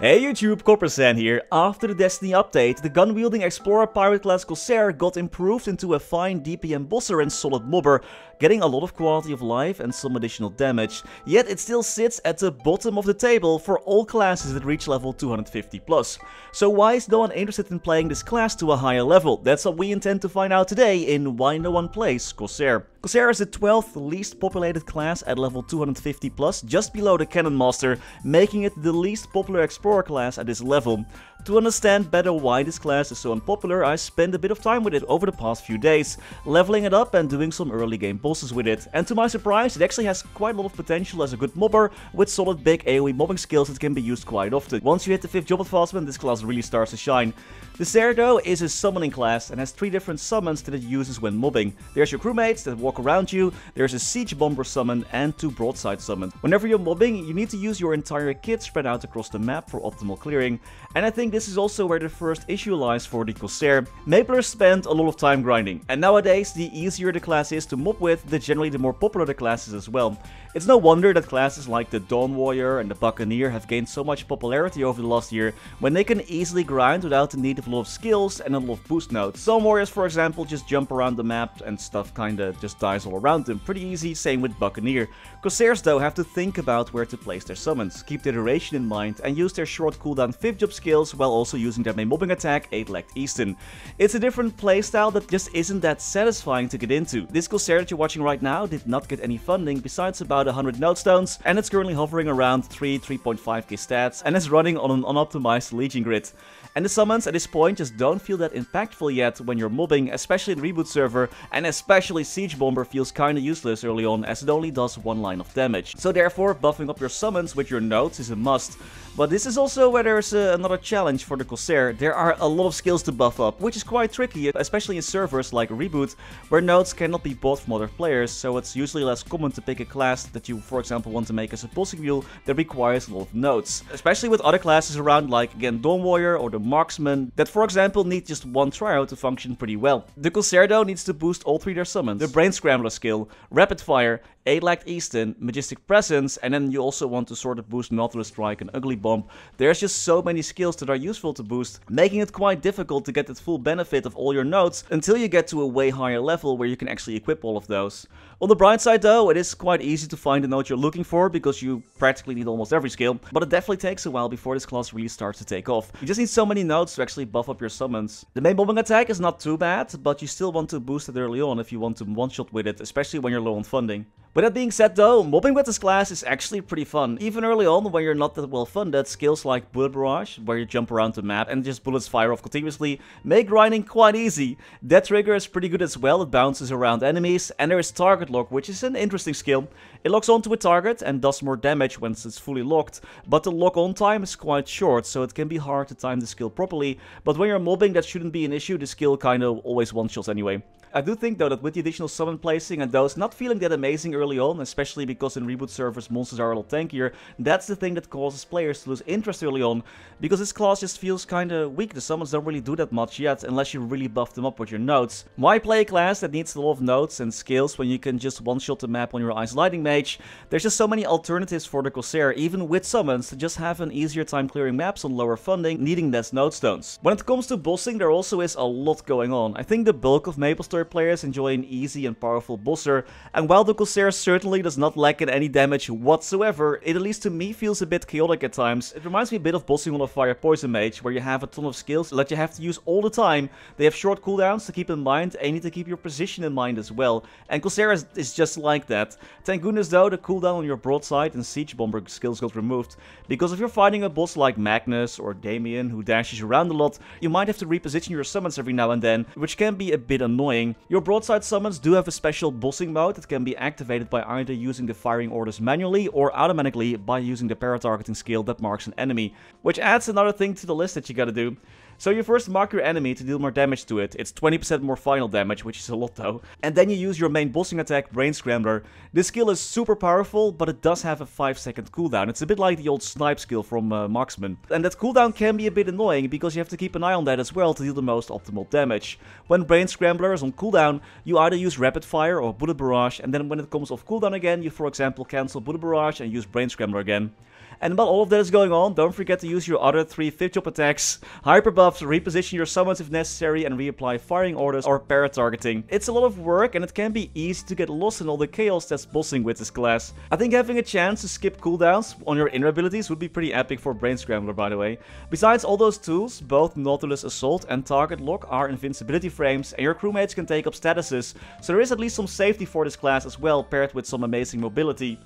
Hey YouTube, Coppersan here. After the Destiny update, the gun-wielding Explorer Pirate class Corsair got improved into a fine DPM bosser and solid mobber, getting a lot of quality of life and some additional damage. Yet it still sits at the bottom of the table for all classes that reach level 250 plus. So why is no one interested in playing this class to a higher level? That's what we intend to find out today in Why No One Plays Corsair. Corsair is the 12th least populated class at level 250 plus, just below the Cannon Master, making it the least popular Explorer class at this level. To understand better why this class is so unpopular, I spent a bit of time with it over the past few days, leveling it up and doing some early game bosses with it. And to my surprise, it actually has quite a lot of potential as a good mobber, with solid big AoE mobbing skills that can be used quite often. Once you hit the 5th job advancement, this class really starts to shine. The Corsair is a summoning class and has three different summons that it uses when mobbing. There's your crewmates that walk around you, there's a siege bomber summon and two broadside summons. Whenever you're mobbing, you need to use your entire kit spread out across the map for optimal clearing. And I think this is also where the first issue lies for the Corsair. Maplers spend a lot of time grinding, and nowadays the easier the class is to mob with, the generally the more popular the class is as well. It's no wonder that classes like the Dawn Warrior and the Buccaneer have gained so much popularity over the last year, when they can easily grind without the need of a lot of skills and a lot of boost nodes. Some warriors for example just jump around the map and stuff kinda just dies all around them, pretty easy, same with Buccaneer. Corsairs though have to think about where to place their summons, keep their duration in mind and use their short cooldown 5th job skills while also using their main mobbing attack 8-legged Easton. It's a different playstyle that just isn't that satisfying to get into. This Corsair that you're watching right now did not get any funding besides about 100 node stones and it's currently hovering around 3 3.5k stats and is running on an unoptimized Legion grid. And the summons at this point just don't feel that impactful yet when you're mobbing, especially in Reboot server, and especially Siege Bomber feels kinda useless early on as it only does one line of damage. So therefore, buffing up your summons with your nodes is a must. But this is also where there's uh, another challenge for the Corsair. There are a lot of skills to buff up, which is quite tricky, especially in servers like Reboot, where nodes cannot be bought from other players, so it's usually less common to pick a class that you, for example, want to make as a bossing mule that requires a lot of nodes. Especially with other classes around, like again Dawn Warrior or the Marksman, that for example need just one trio to function pretty well. The Corsair though needs to boost all three their summons. The Brain Scrambler skill, Rapid Fire, 8-legged Easton, Majestic Presence, and then you also want to sort of boost Nautilus Strike and Ugly Bomb. There's just so many skills that are useful to boost, making it quite difficult to get the full benefit of all your nodes until you get to a way higher level where you can actually equip all of those. On the bright side though, it is quite easy to find the node you're looking for because you practically need almost every skill, but it definitely takes a while before this class really starts to take off. You just need so many nodes to actually buff up your summons. The main mobbing attack is not too bad, but you still want to boost it early on if you want to one-shot with it, especially when you're low on funding. With that being said though, mobbing with this class is actually pretty fun. Even early on when you're not that well funded, skills like Bullet Barrage, where you jump around the map and just bullets fire off continuously, make grinding quite easy. Death Trigger is pretty good as well, it bounces around enemies, and there is Target Lock, which is an interesting skill. It locks onto a target and does more damage once it's fully locked, but the lock on time is quite short, so it can be hard to time the skill properly, but when you're mobbing that shouldn't be an issue, the skill kinda always one-shots anyway. I do think though that with the additional summon placing and those not feeling that amazing early on, especially because in reboot servers monsters are a lot tankier, that's the thing that causes players to lose interest early on, because this class just feels kinda weak, the summons don't really do that much yet, unless you really buff them up with your nodes. Why play a class that needs a lot of nodes and skills when you can just one-shot the map on your Ice Lightning Mage? There's just so many alternatives for the Corsair, even with summons, to just have an easier time clearing maps on lower funding, needing less node stones. When it comes to bossing, there also is a lot going on. I think the bulk of Players enjoy an easy and powerful bosser, and while the Corsair certainly does not lack in any damage whatsoever, it at least to me feels a bit chaotic at times. It reminds me a bit of bossing on a Fire Poison Mage, where you have a ton of skills that you have to use all the time. They have short cooldowns to keep in mind, and you need to keep your position in mind as well. And Corsair is, is just like that. Thank goodness though, the cooldown on your broadside and siege bomber skills got removed, because if you're fighting a boss like Magnus or Damien, who dashes around a lot, you might have to reposition your summons every now and then, which can be a bit annoying. Your broadside summons do have a special bossing mode that can be activated by either using the firing orders manually or automatically by using the Parrotargetting skill that marks an enemy, which adds another thing to the list that you gotta do. So you first mark your enemy to deal more damage to it. It's 20% more final damage, which is a lot though. And then you use your main bossing attack, Brain Scrambler. This skill is super powerful, but it does have a 5 second cooldown. It's a bit like the old snipe skill from uh, Marksman. And that cooldown can be a bit annoying, because you have to keep an eye on that as well to deal the most optimal damage. When Brain Scrambler is on cooldown, you either use Rapid Fire or Bullet Barrage, and then when it comes off cooldown again, you for example cancel Bullet Barrage and use Brain Scrambler again. And while all of that is going on, don't forget to use your other three 5th job attacks, hyper buffs, reposition your summons if necessary, and reapply firing orders or Parrotargetting. It's a lot of work and it can be easy to get lost in all the chaos that's bossing with this class. I think having a chance to skip cooldowns on your inner abilities would be pretty epic for Brain Scrambler by the way. Besides all those tools, both Nautilus Assault and Target Lock are invincibility frames and your crewmates can take up statuses, so there is at least some safety for this class as well paired with some amazing mobility.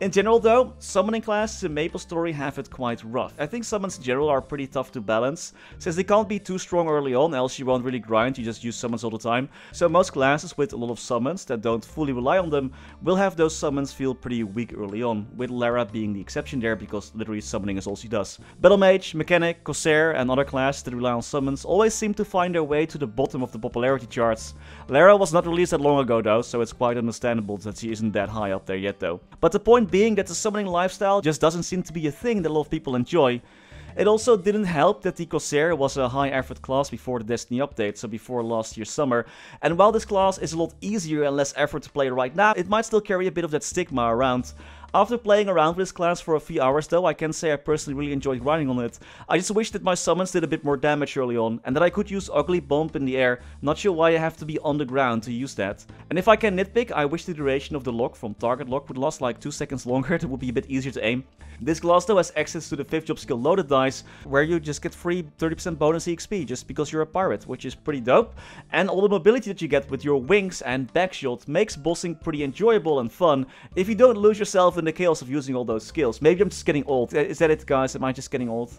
In general though, summoning classes in MapleStory have it quite rough. I think summons in general are pretty tough to balance, since they can't be too strong early on, else you won't really grind, you just use summons all the time. So most classes with a lot of summons that don't fully rely on them will have those summons feel pretty weak early on, with Lara being the exception there because literally summoning is all she does. Battle Mage, Mechanic, Corsair and other classes that rely on summons always seem to find their way to the bottom of the popularity charts. Lara was not released that long ago though, so it's quite understandable that she isn't that high up there yet though. But the point being that the summoning lifestyle just doesn't seem to be a thing that a lot of people enjoy. It also didn't help that the Corsair was a high effort class before the Destiny update, so before last year's summer. And while this class is a lot easier and less effort to play right now, it might still carry a bit of that stigma around. After playing around with this class for a few hours though, I can say I personally really enjoyed grinding on it. I just wish that my summons did a bit more damage early on, and that I could use Ugly Bomb in the air, not sure why I have to be on the ground to use that. And if I can nitpick, I wish the duration of the lock from target lock would last like 2 seconds longer, it would be a bit easier to aim. This class though has access to the 5th job skill loaded dice, where you just get free 30% bonus EXP just because you're a pirate, which is pretty dope. And all the mobility that you get with your wings and backshot makes bossing pretty enjoyable and fun if you don't lose yourself in the chaos of using all those skills. Maybe I'm just getting old. Is that it guys? Am I just getting old?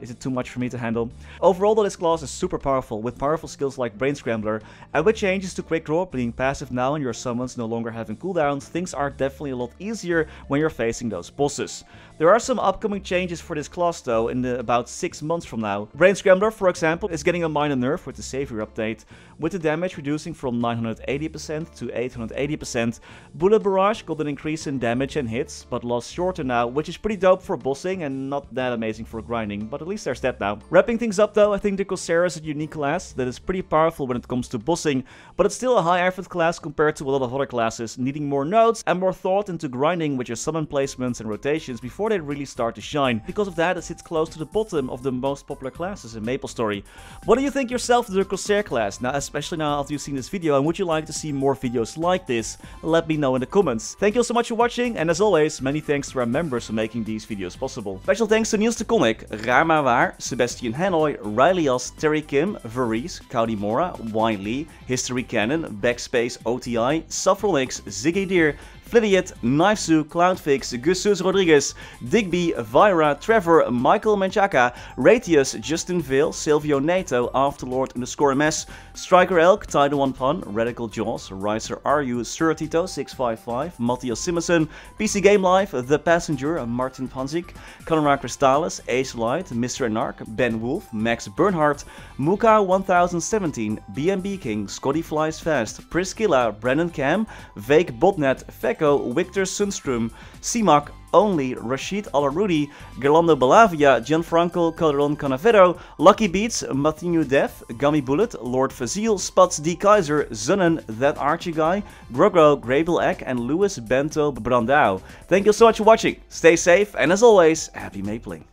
Is it too much for me to handle? Overall though this class is super powerful, with powerful skills like Brain Scrambler, and with changes to Quick Draw being passive now and your summons no longer having cooldowns, things are definitely a lot easier when you're facing those bosses. There are some upcoming changes for this class though in the, about 6 months from now. Brain Scrambler for example is getting a minor nerf with the Savior update, with the damage reducing from 980% to 880%. Bullet Barrage got an increase in damage and hits, but lost shorter now, which is pretty dope for bossing and not that amazing for grinding, but at least there's that now. Wrapping things up though, I think the Corsair is a unique class that is pretty powerful when it comes to bossing, but it's still a high effort class compared to a lot of other classes, needing more nodes and more thought into grinding with your summon placements and rotations before they really start to shine. Because of that, it sits close to the bottom of the most popular classes in MapleStory. What do you think yourself of the Corsair class, now especially now after you've seen this video, and would you like to see more videos like this? Let me know in the comments. Thank you so much for watching, and as always, many thanks to our members for making these videos possible. Special thanks to Niels de Coninck, Raar maar waar, Sebastian Hanoy, Riley As, Terry Kim, Vareese, Cody Mora, Wine Lee, Historycanon, Backspace OTI, Saffronyx, Ziggy Deer, Flidiot, Knivesu, Cloudfix, Gusus Rodriguez, Digby, Vyra, Trevor, Michael Menchaca, Raythius, Justin Vail, Sylvio Neto, Afterlord, underscore MS, Striker Elk, Tidal One Pun, Radical Jaws, Raiser Aryu, SirTito 655, Mathias Simonsson, PC Game Life, The Passenger, Martin Panczyk, Conrad Crystallis, Ace Light, Mr. Narc, Ben Wolf, Max Bernhardt, Muka 1017, BNB King, Scotty Flies Fast, Priscilla, Brandon Cam, Vake Botnet, Vec Victor Sundstrom, Simak, Only, Rashid Alarudi, Gerlando Balavia, Gianfranco Calderon Canavero, Luckey Beatz, Matthew Dev, Gummy Bullet, Lord Fazil, Spots D. Kaiser, Zunnen, That Archie Guy, Grogo, Grable Egg, and Louis Bento Brandau. Thank you so much for watching, stay safe, and as always, happy mapling.